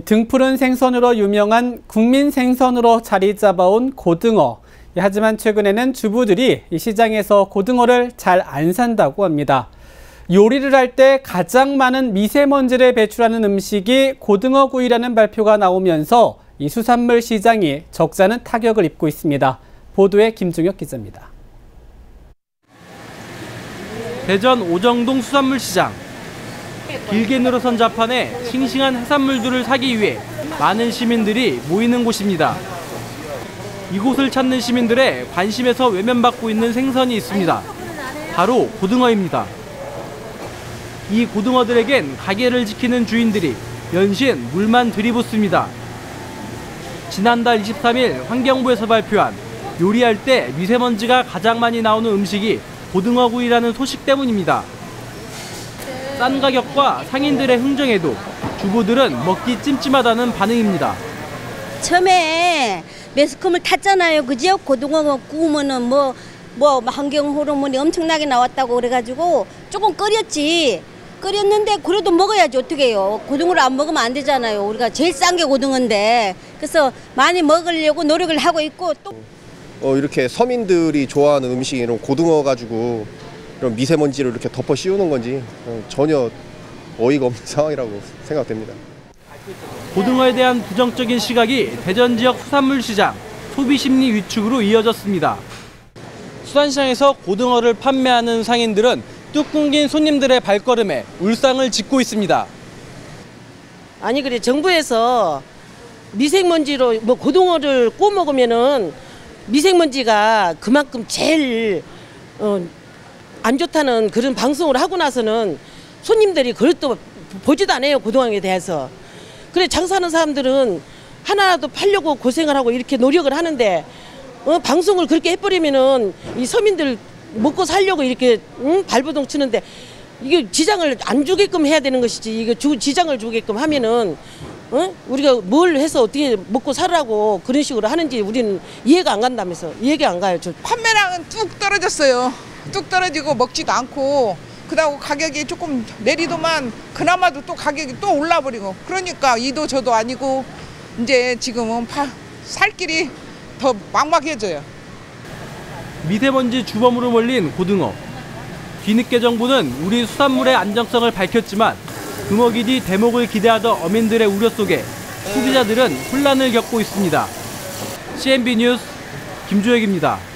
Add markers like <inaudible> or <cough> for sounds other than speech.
등푸른 생선으로 유명한 국민 생선으로 자리 잡아온 고등어. 하지만 최근에는 주부들이 시장에서 고등어를 잘 안 산다고 합니다. 요리를 할 때 가장 많은 미세먼지를 배출하는 음식이 고등어 구이라는 발표가 나오면서 이 수산물 시장이 적잖은 타격을 입고 있습니다. 보도에 김중혁 기자입니다. 대전 오정동 수산물 시장. 길게 늘어선 자판에 싱싱한 해산물들을 사기 위해 많은 시민들이 모이는 곳입니다. 이곳을 찾는 시민들의 관심에서 외면받고 있는 생선이 있습니다. 바로 고등어입니다. 이 고등어들에겐 가게를 지키는 주인들이 연신 물만 들이붓습니다. 지난달 23일 환경부에서 발표한 요리할 때 미세먼지가 가장 많이 나오는 음식이 고등어구이라는 소식 때문입니다. 싼 가격과 상인들의 흥정에도 주부들은 먹기 찜찜하다는 반응입니다. 처음에 매스컴을 탔잖아요. 그죠? 고등어 구우면은 뭐, 뭐, 환경 호르몬이 엄청나게 나왔다고 그래가지고 조금 끓였지. 끓였는데 그래도 먹어야지 어떻게요 고등어를 안 먹으면 안 되잖아요 우리가 제일 싼 게 고등어인데 그래서 많이 먹으려고 노력을 하고 있고 또 어, 이렇게 서민들이 좋아하는 음식이 이런 고등어 가지고 이런 미세먼지를 이렇게 덮어 씌우는 건지 어, 전혀 어이가 없는 <laughs> 상황이라고 생각됩니다. 고등어에 대한 부정적인 시각이 대전 지역 수산물 시장 소비 심리 위축으로 이어졌습니다. 수산시장에서 고등어를 판매하는 상인들은 뚝 끊긴 손님들의 발걸음에 울상을 짓고 있습니다. 아니 그래 정부에서 미세먼지로 뭐 고등어를 구워 먹으면은 미세먼지가 그만큼 제일 어, 안 좋다는 그런 방송을 하고 나서는 손님들이 그걸 또 보지도 않아요 고등어에 대해서 그래 장사하는 사람들은 하나라도 팔려고 고생을 하고 이렇게 노력을 하는데 어, 방송을 그렇게 해버리면은 이 서민들 먹고 살려고 이렇게 응? 발버둥 치는데 이게 지장을 안 주게끔 해야 되는 것이지 이게 주, 지장을 주게끔 하면은 어? 우리가 뭘 해서 어떻게 먹고 살라고 그런 식으로 하는지 우리는 이해가 안 간다면서 이해가 안 가요. 저. 판매량은 뚝 떨어졌어요. 뚝 떨어지고 먹지도 않고 그다고 가격이 조금 내리더만 그나마도 또 가격이 또 올라버리고 그러니까 이도 저도 아니고 이제 지금은 파, 살 길이 더 막막해져요. 미세먼지 주범으로 몰린 고등어. 뒤늦게 정부는 우리 수산물의 안정성을 밝혔지만 금어기 뒤 대목을 기대하던 어민들의 우려 속에 소비자들은 혼란을 겪고 있습니다. CNB 뉴스 김주혁입니다.